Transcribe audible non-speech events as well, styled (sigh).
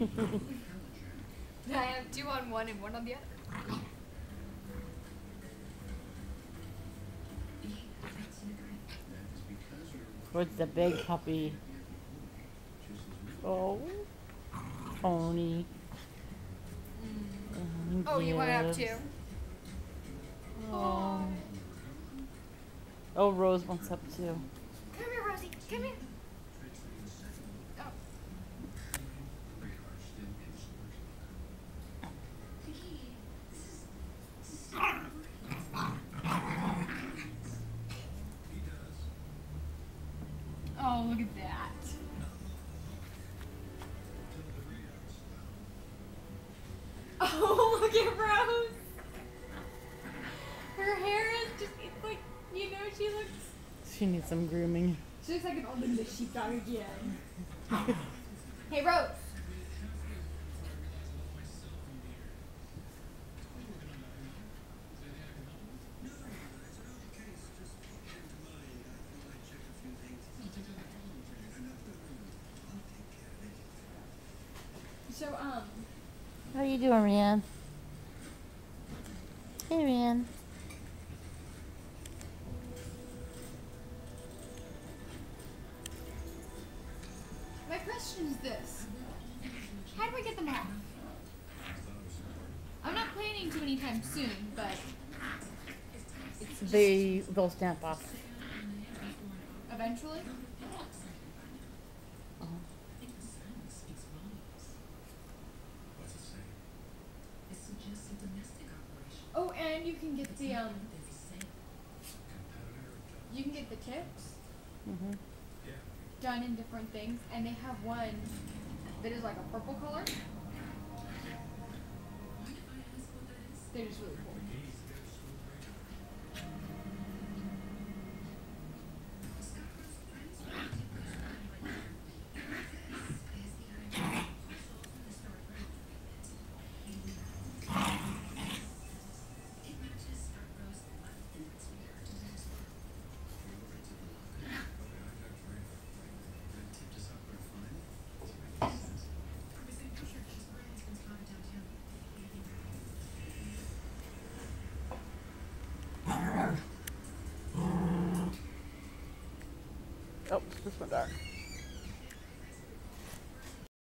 I have two on one and one on the other. What's the big puppy? Oh, Tony. Mm, Oh, you went up yes. too. Oh. oh, Rose wants up too. Come here, Rosie. Come here. Oh. Oh, look at that. (laughs) Oh, look at Rose. Her hair is just, it's like, you know, she looks, She needs some grooming. she looks like an old English sheepdog again. hey, Rose. So, um, How you doing, Rian? Hey, Rian. my question is this. How do I get them off? I'm not planning to anytime soon, but They they'll snap off. eventually. Oh, and you can get the um, you can get the tips. Hmm done in different things, and they have one that is like a purple color. They're just really cool. Oh, this went dark.